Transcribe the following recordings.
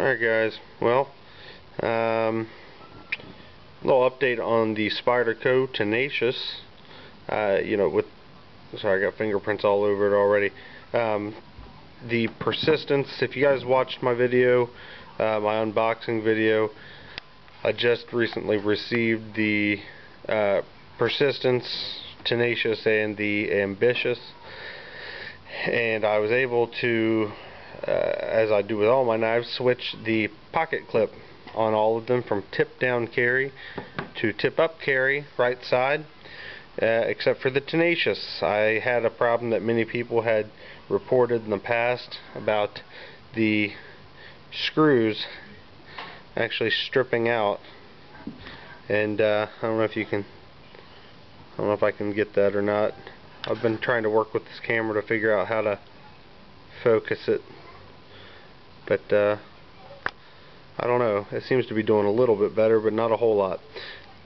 Alright guys, well, um, little update on the Spyderco Tenacious, uh, you know, with, sorry I got fingerprints all over it already, um, the persistence, if you guys watched my video, uh, my unboxing video, I just recently received the uh, persistence, tenacious, and the ambitious, and I was able to uh, as I do with all my knives, switch the pocket clip on all of them from tip down carry to tip up carry, right side, uh, except for the tenacious. I had a problem that many people had reported in the past about the screws actually stripping out. And uh, I don't know if you can I don't know if I can get that or not. I've been trying to work with this camera to figure out how to focus it but uh, I don't know. It seems to be doing a little bit better but not a whole lot.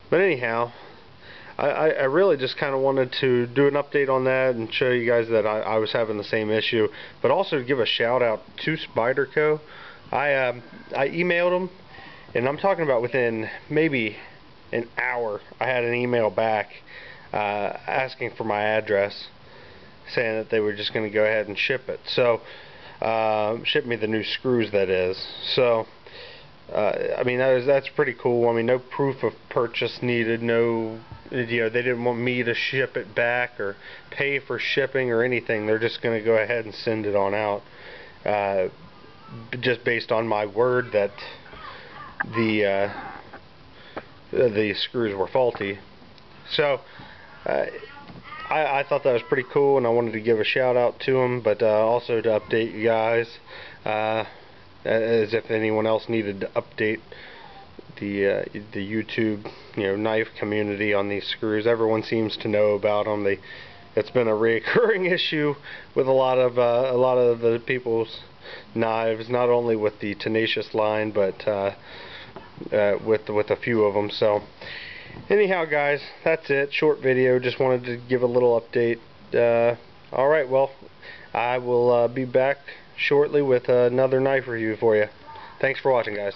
But anyhow I, I really just kind of wanted to do an update on that and show you guys that I, I, was having the same issue but also give a shout out to Spyderco I, um, I emailed them and I'm talking about within maybe an hour I had an email back uh, asking for my address saying that they were just going to go ahead and ship it. So uh, ship me the new screws that is. So uh, I mean that's pretty cool. I mean no proof of purchase needed no you know they didn't want me to ship it back or pay for shipping or anything. They're just gonna go ahead and send it on out uh, just based on my word that the uh, the screws were faulty. So uh, I, I, thought that was pretty cool and I wanted to give a shout out to them but uh, also to update you guys uh, as if anyone else needed to update the uh, the YouTube you know knife community on these screws. Everyone seems to know about them they it's been a reoccurring issue with a lot of uh, a lot of the people's knives not only with the tenacious line but uh, uh, with with a few of them so anyhow guys that's it. Short video. Just wanted to give a little update. Uh, alright well I will uh, be back shortly with another knife review for you. Thanks for watching guys